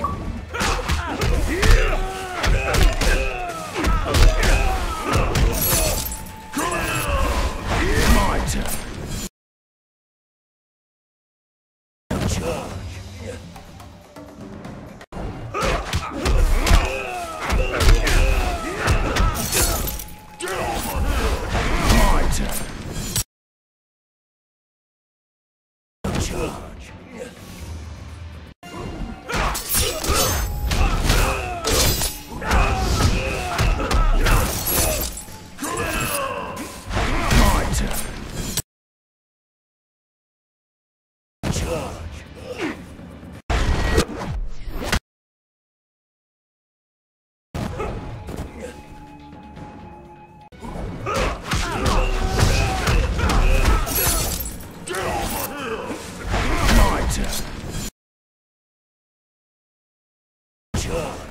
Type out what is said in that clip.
My turn. Turn. Charge. My turn. Charge.